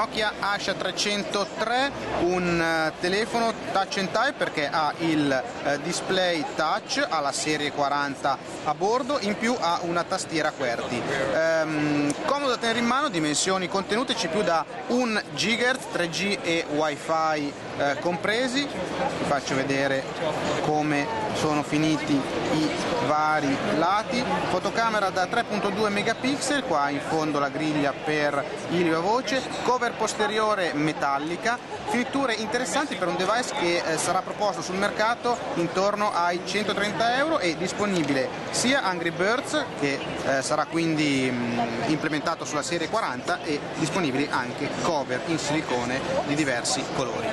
Nokia Asha 303, un eh, telefono touch and type perché ha il eh, display touch, ha la serie 40 a bordo, in più ha una tastiera QWERTY. Ehm, comodo da tenere in mano, dimensioni contenute, più da 1 GHz, 3G e WiFi eh, compresi. Vi faccio vedere come sono finiti i vari lati. Fotocamera da 3.2 megapixel, qua in fondo la griglia per il voce, cover posteriore metallica, finiture interessanti per un device che eh, sarà proposto sul mercato intorno ai 130 euro e disponibile sia Angry Birds che eh, sarà quindi mh, implementato sulla serie 40 e disponibili anche cover in silicone di diversi colori.